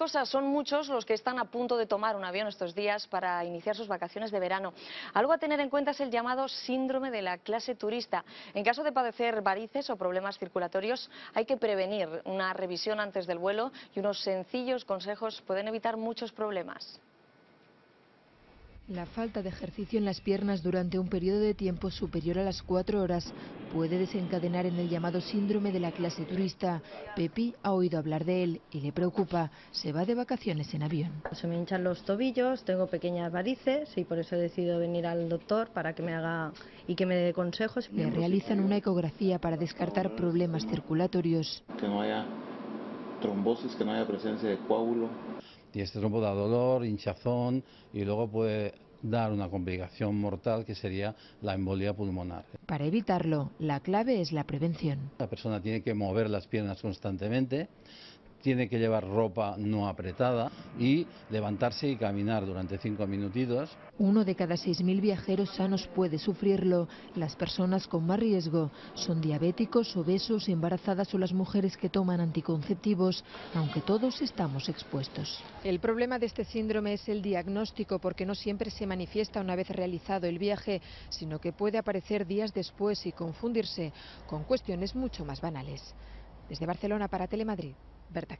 cosas, son muchos los que están a punto de tomar un avión estos días para iniciar sus vacaciones de verano. Algo a tener en cuenta es el llamado síndrome de la clase turista. En caso de padecer varices o problemas circulatorios, hay que prevenir una revisión antes del vuelo y unos sencillos consejos pueden evitar muchos problemas. La falta de ejercicio en las piernas durante un periodo de tiempo superior a las cuatro horas puede desencadenar en el llamado síndrome de la clase turista. Pepi ha oído hablar de él y le preocupa. Se va de vacaciones en avión. Se me hinchan los tobillos, tengo pequeñas varices y por eso he decidido venir al doctor para que me haga y que me dé consejos. Le realizan una ecografía para descartar problemas circulatorios. Que no haya trombosis, que no haya presencia de coágulo. Y este trombo da dolor, hinchazón y luego puede dar una complicación mortal que sería la embolia pulmonar. Para evitarlo, la clave es la prevención. La persona tiene que mover las piernas constantemente, tiene que llevar ropa no apretada y levantarse y caminar durante cinco minutitos. Uno de cada 6.000 viajeros sanos puede sufrirlo. Las personas con más riesgo son diabéticos, obesos, embarazadas o las mujeres que toman anticonceptivos, aunque todos estamos expuestos. El problema de este síndrome es el diagnóstico porque no siempre se manifiesta una vez realizado el viaje, sino que puede aparecer días después y confundirse con cuestiones mucho más banales. Desde Barcelona para Telemadrid. Berta.